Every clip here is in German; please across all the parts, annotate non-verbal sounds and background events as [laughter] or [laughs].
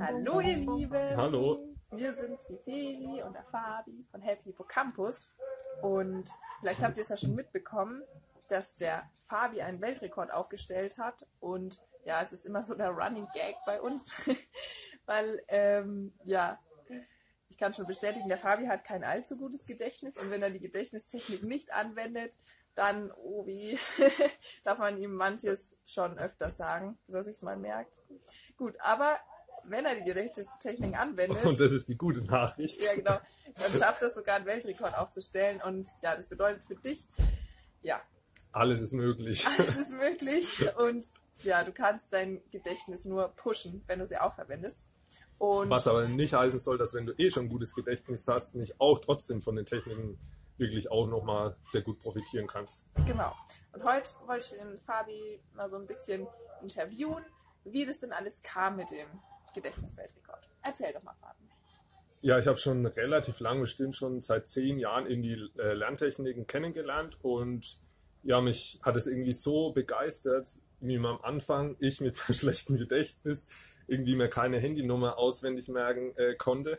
Hallo ihr Lieben. Hallo. Wir sind die Feli und der Fabi von Healthy Hippocampus. Und vielleicht habt ihr es ja schon mitbekommen, dass der Fabi einen Weltrekord aufgestellt hat. Und ja, es ist immer so der Running Gag bei uns. [laughs] Weil, ähm, ja, ich kann schon bestätigen, der Fabi hat kein allzu gutes Gedächtnis. Und wenn er die Gedächtnistechnik nicht anwendet, dann, oh [laughs] wie, darf man ihm manches schon öfter sagen, dass er sich mal merkt. Gut, aber wenn er die Gedächtnistechnik anwendet. Und das ist die gute Nachricht. Ja, genau. Dann schafft er sogar einen Weltrekord aufzustellen. Und ja, das bedeutet für dich, ja. Alles ist möglich. Alles ist [laughs] möglich. Und ja, du kannst dein Gedächtnis nur pushen, wenn du sie auch verwendest. Und Was aber nicht heißen soll, dass wenn du eh schon ein gutes Gedächtnis hast, nicht auch trotzdem von den Techniken wirklich auch nochmal sehr gut profitieren kannst. Genau. Und heute wollte ich den Fabi mal so ein bisschen interviewen, wie das denn alles kam mit dem Gedächtnisweltrekord. Erzähl doch mal, Fabi. Ja, ich habe schon relativ lange, bestimmt schon seit zehn Jahren in die äh, Lerntechniken kennengelernt und ja, mich hat es irgendwie so begeistert, wie man am Anfang, ich mit meinem [laughs] schlechten Gedächtnis, irgendwie mir keine Handynummer auswendig merken äh, konnte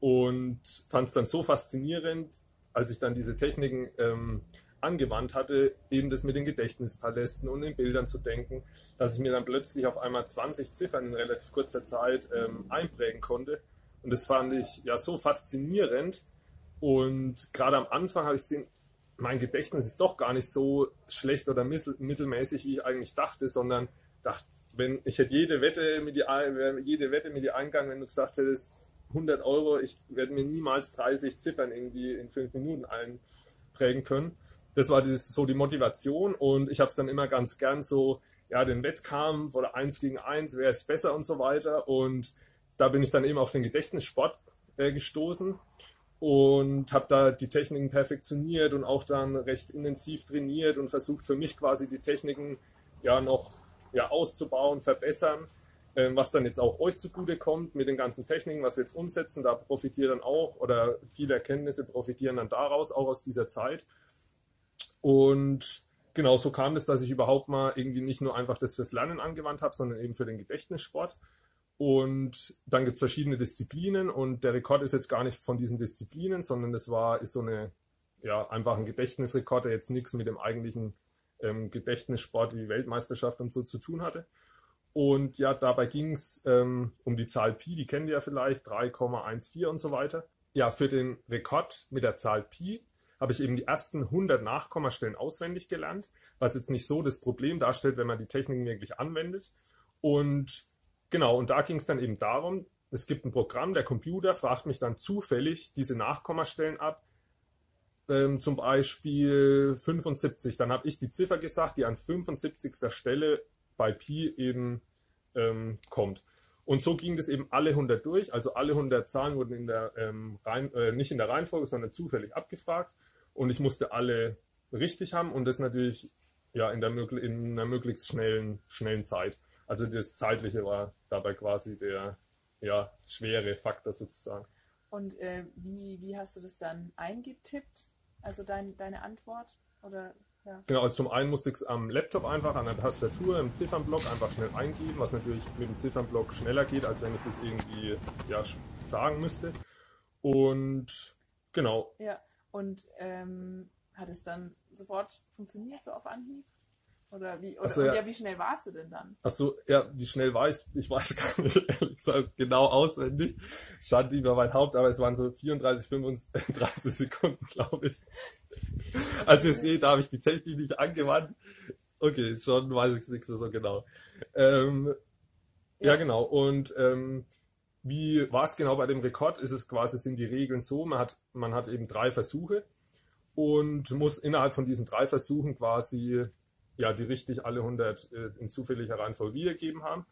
und fand es dann so faszinierend, als ich dann diese Techniken ähm, angewandt hatte, eben das mit den Gedächtnispalästen und den Bildern zu denken, dass ich mir dann plötzlich auf einmal 20 Ziffern in relativ kurzer Zeit ähm, einprägen konnte. Und das fand ich ja so faszinierend. Und gerade am Anfang habe ich gesehen, mein Gedächtnis ist doch gar nicht so schlecht oder mittelmäßig, wie ich eigentlich dachte, sondern dachte, wenn ich hätte jede Wette mit dir, jede Wette mit dir eingegangen, wenn du gesagt hättest, 100 Euro, ich werde mir niemals 30 Ziffern irgendwie in fünf Minuten einprägen können. Das war dieses, so die Motivation und ich habe es dann immer ganz gern so, ja, den Wettkampf oder eins gegen eins, wer ist besser und so weiter. Und da bin ich dann eben auf den Gedächtnissport äh, gestoßen und habe da die Techniken perfektioniert und auch dann recht intensiv trainiert und versucht für mich quasi die Techniken ja noch ja, auszubauen, verbessern was dann jetzt auch euch zugute kommt mit den ganzen Techniken, was wir jetzt umsetzen. Da profitiert dann auch oder viele Erkenntnisse profitieren dann daraus, auch aus dieser Zeit. Und genau so kam es, dass ich überhaupt mal irgendwie nicht nur einfach das fürs Lernen angewandt habe, sondern eben für den Gedächtnissport. Und dann gibt es verschiedene Disziplinen und der Rekord ist jetzt gar nicht von diesen Disziplinen, sondern das war ist so eine, ja, einfach ein Gedächtnisrekord, der jetzt nichts mit dem eigentlichen ähm, Gedächtnissport wie Weltmeisterschaft und so zu tun hatte. Und ja, dabei ging es ähm, um die Zahl Pi, die kennt ihr ja vielleicht, 3,14 und so weiter. Ja, für den Rekord mit der Zahl Pi habe ich eben die ersten 100 Nachkommastellen auswendig gelernt, was jetzt nicht so das Problem darstellt, wenn man die Techniken wirklich anwendet. Und genau, und da ging es dann eben darum, es gibt ein Programm, der Computer fragt mich dann zufällig diese Nachkommastellen ab, ähm, zum Beispiel 75. Dann habe ich die Ziffer gesagt, die an 75. Stelle bei Pi eben ähm, kommt. Und so ging das eben alle 100 durch. Also alle 100 Zahlen wurden in der, ähm, Rein, äh, nicht in der Reihenfolge, sondern zufällig abgefragt. Und ich musste alle richtig haben und das natürlich ja, in, der, in einer möglichst schnellen, schnellen Zeit. Also das Zeitliche war dabei quasi der ja, schwere Faktor sozusagen. Und äh, wie, wie hast du das dann eingetippt? Also dein, deine Antwort? Oder ja. Genau, also zum einen musste ich es am Laptop einfach an der Tastatur im Ziffernblock einfach schnell eingeben, was natürlich mit dem Ziffernblock schneller geht, als wenn ich das irgendwie ja, sagen müsste. Und genau. Ja, und ähm, hat es dann sofort funktioniert, so auf Anhieb? Oder wie, oder, so, ja. ja. wie schnell warst du denn dann? Achso, ja, wie schnell war ich? Ich weiß [laughs] gar nicht, ehrlich gesagt, genau auswendig. Stand über mein Haupt, aber es waren so 34, 35 [laughs] Sekunden, glaube ich. [laughs] Als ihr seht, da habe ich die Technik nicht angewandt. Okay, schon weiß ich es nicht so genau. Ähm, ja. ja. genau. Und ähm, wie war es genau bei dem Rekord? Ist es quasi, sind die Regeln so, man hat, man hat eben drei Versuche und muss innerhalb von diesen drei Versuchen quasi ja, die richtig alle 100 äh, in zufälliger Reihenfolge wiedergegeben haben.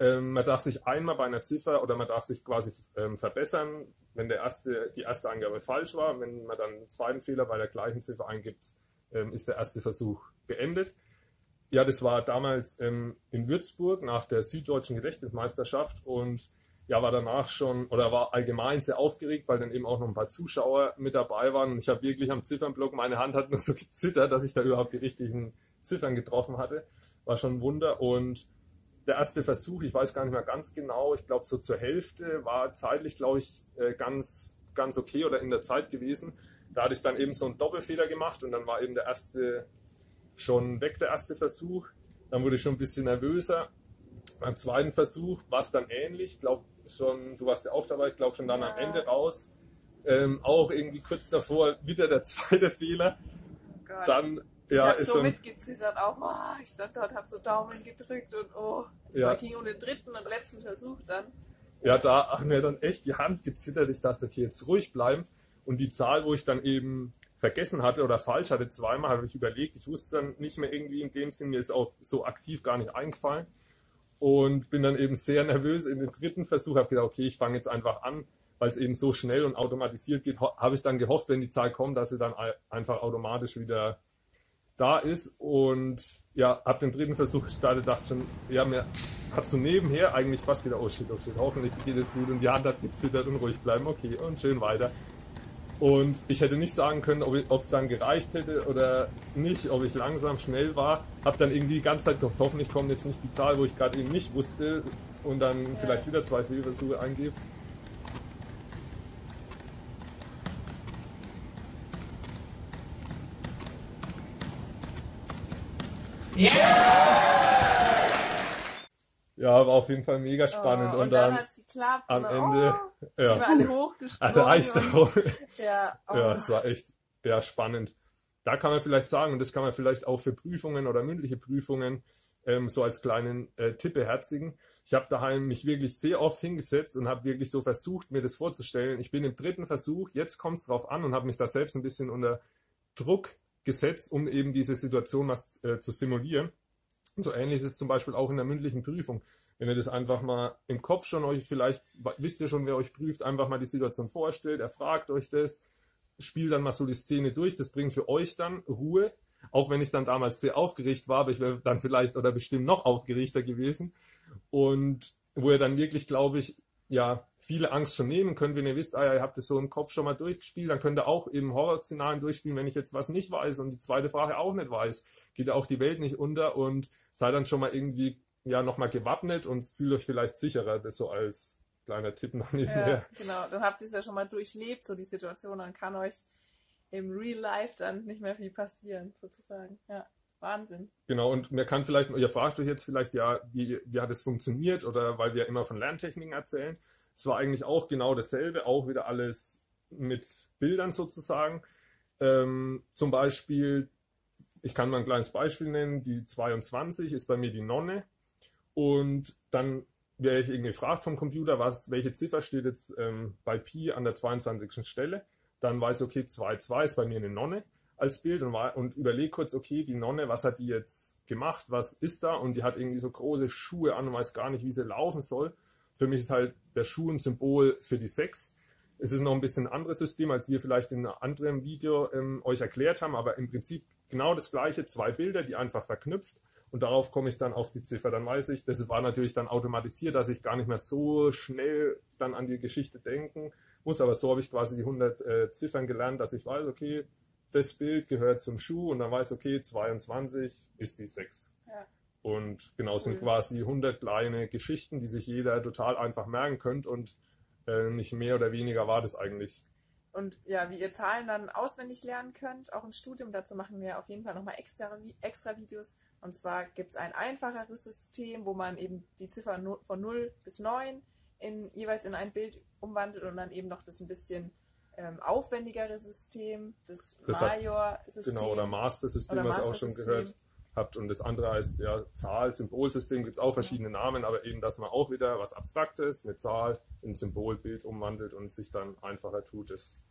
Ähm, man darf sich einmal bei einer Ziffer oder man darf sich quasi ähm, verbessern, wenn der erste, die erste Angabe falsch war. Wenn man dann einen zweiten Fehler bei der gleichen Ziffer eingibt, ähm, ist der erste Versuch beendet. Ja, das war damals ähm, in Würzburg nach der Süddeutschen Gedächtnismeisterschaft und ja, war danach schon oder war allgemein sehr aufgeregt, weil dann eben auch noch ein paar Zuschauer mit dabei waren. Und ich habe wirklich am Ziffernblock, meine Hand hat nur so gezittert, dass ich da überhaupt die richtigen Ziffern getroffen hatte. War schon ein Wunder. Und der erste Versuch, ich weiß gar nicht mehr ganz genau, ich glaube so zur Hälfte war zeitlich, glaube ich, äh, ganz, ganz okay oder in der Zeit gewesen. Da hatte ich dann eben so einen Doppelfehler gemacht und dann war eben der erste schon weg, der erste Versuch. Dann wurde ich schon ein bisschen nervöser. Beim zweiten Versuch war es dann ähnlich. Ich glaube schon, du warst ja auch dabei, ich glaube schon dann am Ende raus. Ähm, auch irgendwie kurz davor wieder der [laughs] zweite Fehler. Oh dann ich ja, habe so mitgezittert auch. Oh, ich stand dort, habe so Daumen gedrückt und oh, es ja. ging um den dritten und letzten Versuch dann. Ja, da hat mir dann echt die Hand gezittert. Ich dachte, okay, jetzt ruhig bleiben. Und die Zahl, wo ich dann eben vergessen hatte oder falsch hatte, zweimal habe ich überlegt. Ich wusste dann nicht mehr irgendwie in dem Sinn, mir ist auch so aktiv gar nicht eingefallen. Und bin dann eben sehr nervös in den dritten Versuch, habe gedacht, okay, ich fange jetzt einfach an, weil es eben so schnell und automatisiert geht, habe ich dann gehofft, wenn die Zahl kommt, dass sie dann einfach automatisch wieder da ist. Und ja, habe den dritten Versuch gestartet, dachte schon, ja, mir hat so nebenher eigentlich fast gedacht, oh shit, oh shit, hoffentlich geht es gut. Und die Hand hat gezittert und ruhig bleiben, okay, und schön weiter. Und ich hätte nicht sagen können, ob es dann gereicht hätte oder nicht, ob ich langsam, schnell war. Habe dann irgendwie die ganze Zeit gedacht, hoffentlich kommt jetzt nicht die Zahl, wo ich gerade eben nicht wusste und dann ja. vielleicht wieder zwei Fehlversuche eingebe. Yeah! Ja, war auf jeden Fall mega spannend. Oh, und, und, dann, dann hat sie klappt. Am Ende oh, ja. sind wir alle hochgesprungen. Auch. [laughs] Ja, oh. ja, es war echt ja, spannend. Da kann man vielleicht sagen, und das kann man vielleicht auch für Prüfungen oder mündliche Prüfungen ähm, so als kleinen äh, Tipp beherzigen. Ich habe daheim mich wirklich sehr oft hingesetzt und habe wirklich so versucht, mir das vorzustellen. Ich bin im dritten Versuch, jetzt kommt es drauf an und habe mich da selbst ein bisschen unter Druck gesetzt, um eben diese Situation mal äh, zu simulieren. Und so ähnlich ist es zum Beispiel auch in der mündlichen Prüfung. Wenn ihr das einfach mal im Kopf schon euch vielleicht, wisst ihr schon, wer euch prüft, einfach mal die Situation vorstellt, er fragt euch das, spielt dann mal so die Szene durch, das bringt für euch dann Ruhe. Auch wenn ich dann damals sehr aufgeregt war, aber ich wäre dann vielleicht oder bestimmt noch aufgeregter gewesen. Und wo ihr dann wirklich, glaube ich, ja, viele Angst schon nehmen könnt, wenn ihr wisst, ah ja, ihr habt das so im Kopf schon mal durchgespielt, dann könnt ihr auch eben Horrorszenarien durchspielen, wenn ich jetzt was nicht weiß und die zweite Frage auch nicht weiß, geht ja auch die Welt nicht unter und seid dann schon mal irgendwie ja nochmal gewappnet und fühlt euch vielleicht sicherer, das so als kleiner Tipp noch nebenher. Ja, genau, dann habt ihr es ja schon mal durchlebt, so die Situation, dann kann euch im Real Life dann nicht mehr viel passieren, sozusagen. Ja. Wahnsinn. Genau, und mir kann vielleicht, ihr fragt euch jetzt vielleicht, ja, wie, wie hat es funktioniert oder weil wir immer von Lerntechniken erzählen. Es war eigentlich auch genau dasselbe, auch wieder alles mit Bildern sozusagen. Ähm, zum Beispiel, ich kann mal ein kleines Beispiel nennen, die 22 ist bei mir die Nonne und dann wäre ich irgendwie gefragt vom Computer, was, welche Ziffer steht jetzt ähm, bei Pi an der 22. Stelle. Dann weiß ich, okay, 2,2 ist bei mir eine Nonne als Bild und, und überlege kurz, okay, die Nonne, was hat die jetzt gemacht, was ist da? Und die hat irgendwie so große Schuhe an und weiß gar nicht, wie sie laufen soll. Für mich ist halt der Schuh ein Symbol für die Sex. Es ist noch ein bisschen ein anderes System, als wir vielleicht in einem anderen Video ähm, euch erklärt haben, aber im Prinzip genau das gleiche, zwei Bilder, die einfach verknüpft und darauf komme ich dann auf die Ziffer. Dann weiß ich, das war natürlich dann automatisiert, dass ich gar nicht mehr so schnell dann an die Geschichte denken muss, aber so habe ich quasi die 100 äh, Ziffern gelernt, dass ich weiß, okay, das Bild gehört zum Schuh und dann weiß, okay, 22 ist die 6. Ja. Und genau, es sind quasi 100 kleine Geschichten, die sich jeder total einfach merken könnte und äh, nicht mehr oder weniger war das eigentlich. Und ja, wie ihr Zahlen dann auswendig lernen könnt, auch im Studium, dazu machen wir auf jeden Fall nochmal extra, extra Videos. Und zwar gibt es ein einfacheres System, wo man eben die Ziffern von 0 bis 9 in, jeweils in ein Bild umwandelt und dann eben noch das ein bisschen ähm, aufwendigere System, das, das Major-System. Genau, oder Master-System, was ihr auch schon gehört habt. Und das andere heißt ja Zahl, Symbolsystem, gibt es auch verschiedene ja. Namen, aber eben, dass man auch wieder was Abstraktes, eine Zahl, in ein Symbolbild umwandelt und sich dann einfacher tut, es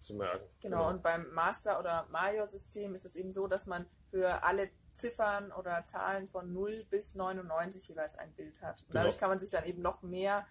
zu merken. Genau, genau. und beim Master- oder Major-System ist es eben so, dass man für alle Ziffern oder Zahlen von 0 bis 99 jeweils ein Bild hat. Und genau. dadurch kann man sich dann eben noch mehr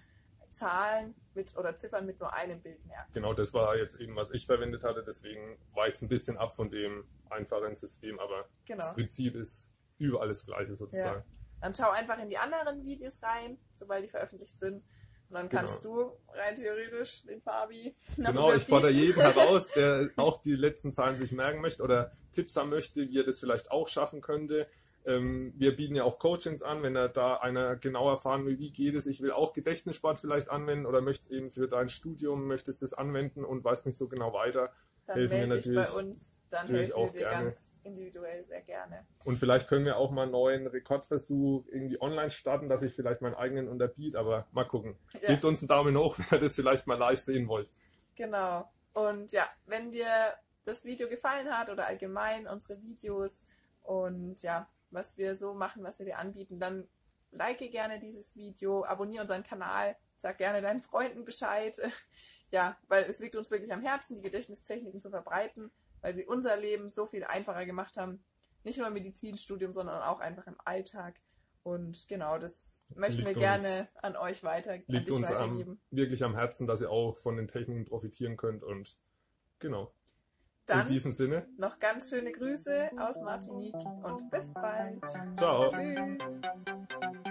Zahlen mit oder Ziffern mit nur einem Bild merken. Genau, das war jetzt eben, was ich verwendet hatte, deswegen ich jetzt ein bisschen ab von dem einfachen System, aber genau. das Prinzip ist überall das gleiche sozusagen. Ja. Dann schau einfach in die anderen Videos rein, sobald die veröffentlicht sind. Und dann kannst genau. du rein theoretisch den Fabi. [laughs] Genau, ich fordere jeden [laughs] heraus, der auch die letzten Zahlen sich merken möchte oder Tipps haben möchte, wie er das vielleicht auch schaffen könnte. Ähm, wir bieten ja auch Coachings an, wenn da einer genau erfahren will, wie geht es. Ich will auch Gedächtnissport vielleicht anwenden oder möchtest eben für dein Studium, möchtest es anwenden und weißt nicht so genau weiter. Dann helfen wir melde dich bei natürlich uns. Dann natürlich helfen wir dir gerne. ganz individuell sehr gerne. Und vielleicht können wir auch mal einen neuen Rekordversuch irgendwie online starten, dass ich vielleicht meinen eigenen unterbiete, aber mal gucken. Ja. Gebt uns einen Daumen hoch, [laughs] wenn ihr das vielleicht mal live sehen wollt. Genau. Und ja, wenn dir das Video gefallen hat oder allgemein unsere Videos und ja, was wir so machen, was wir dir anbieten, dann like gerne dieses Video, abonniere unseren Kanal, sag gerne deinen Freunden Bescheid. [laughs] Ja, weil es liegt uns wirklich am Herzen, die Gedächtnistechniken zu verbreiten, weil sie unser Leben so viel einfacher gemacht haben. Nicht nur im Medizinstudium, sondern auch einfach im Alltag. Und genau, das möchten Liegt wir uns- gerne an euch weiter, an Liegt dich uns weitergeben. am, wirklich am Herzen, dass ihr auch von den Techniken profitieren könnt und genau. Dann In diesem Sinne, Noch ganz schöne Grüße aus Martinique und bis bald. ciao. Tschüss.